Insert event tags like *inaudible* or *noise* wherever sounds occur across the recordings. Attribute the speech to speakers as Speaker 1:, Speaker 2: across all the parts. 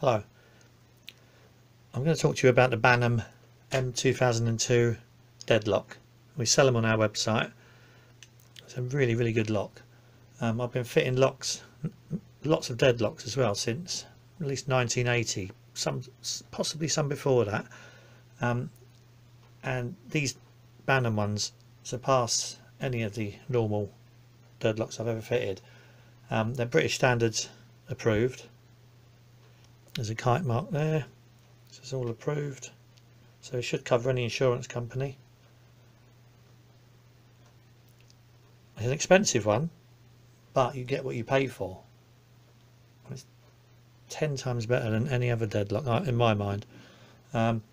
Speaker 1: Hello. I'm going to talk to you about the Banham M2002 deadlock. We sell them on our website. It's a really, really good lock. Um, I've been fitting locks, lots of deadlocks as well since at least 1980, some possibly some before that. Um, and these Banham ones surpass any of the normal deadlocks I've ever fitted. Um, they're British standards approved there's a kite mark there. Is all approved. So it should cover any insurance company. It's an expensive one, but you get what you pay for. It's 10 times better than any other deadlock, uh, in my mind. Um,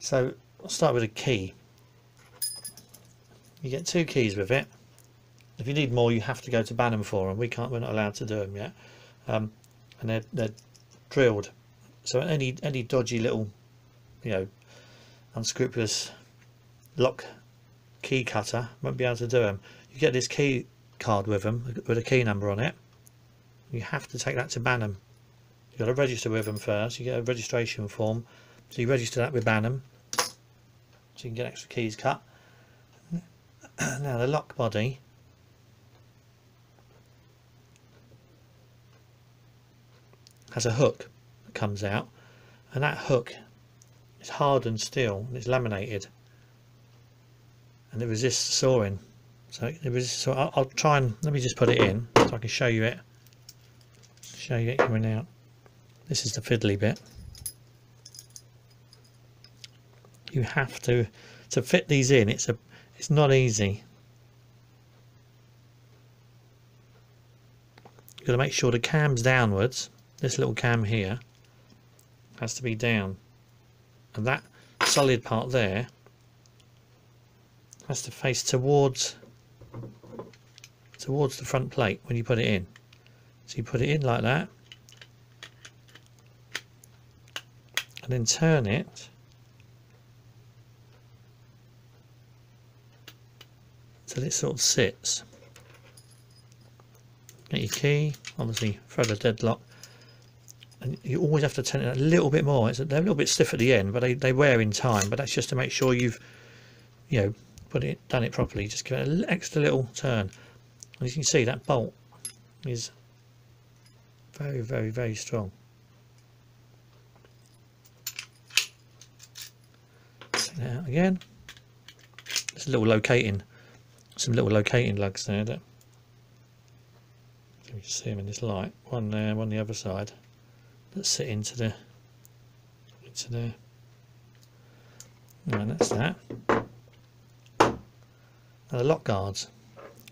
Speaker 1: so I'll start with a key. You get two keys with it. If you need more, you have to go to Banham for them. We can't, we're not allowed to do them yet. Um, and they're, they're drilled. So any any dodgy little, you know, unscrupulous lock key cutter won't be able to do them. You get this key card with them with a key number on it. You have to take that to Banham. You've got to register with them first. You get a registration form. So you register that with Banham. So you can get extra keys cut. *clears throat* now the lock body has a hook that comes out and that hook is hardened steel and it's laminated and it resists sawing. So it resists, so I'll, I'll, try and let me just put it in so I can show you it. Show you it coming out. This is the fiddly bit. You have to to fit these in it's a it's not easy. You've got to make sure the cam's downwards this little cam here has to be down. And that solid part there has to face towards towards the front plate when you put it in. So you put it in like that and then turn it so it sort of sits. Get your key obviously throw the deadlock and you always have to turn it a little bit more. It's, they're a little bit stiff at the end, but they, they wear in time. But that's just to make sure you've, you know, put it done it properly. Just give it an extra little turn. And as you can see, that bolt is very, very, very strong. Out again. There's a little locating, some little locating lugs there that you can see them in this light. One there, one the other side that sit into the into there. And that's that. The lock guards.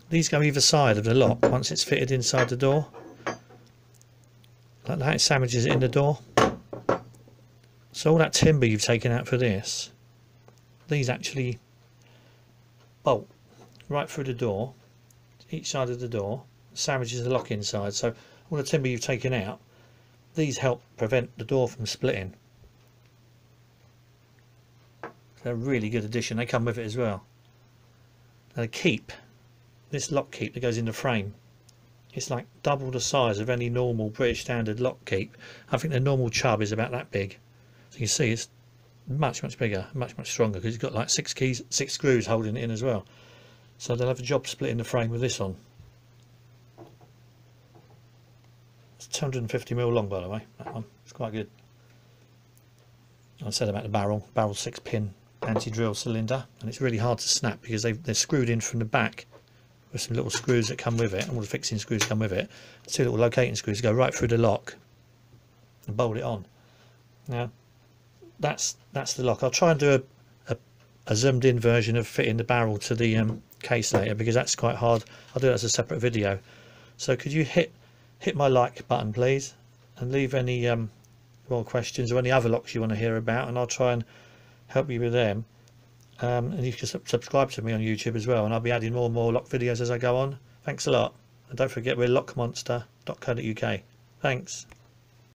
Speaker 1: These go either side of the lock once it's fitted inside the door. Like that, sandwiches it in the door. So all that timber you've taken out for this, these actually bolt right through the door, each side of the door, sandwiches the lock inside. So all the timber you've taken out these help prevent the door from splitting. They're a really good addition. They come with it as well. Now the keep, this lock keep that goes in the frame, it's like double the size of any normal British standard lock keep. I think the normal Chubb is about that big. So you see it's much much bigger, much much stronger because it's got like six keys, six screws holding it in as well. So they'll have a job splitting the frame with this on. It's 250 mil long, by the way. That one, it's quite good. I said about the barrel, barrel six pin anti-drill cylinder, and it's really hard to snap because they they're screwed in from the back with some little screws that come with it. And all the fixing screws come with it. Two little locating screws go right through the lock and bolt it on. Now, that's that's the lock. I'll try and do a, a, a zoomed in version of fitting the barrel to the um, case later because that's quite hard. I'll do that as a separate video. So could you hit hit my like button please and leave any um, more questions or any other locks you want to hear about and I'll try and help you with them. Um, and you can subscribe to me on YouTube as well and I'll be adding more and more lock videos as I go on. Thanks a lot and don't forget we're lockmonster.co.uk thanks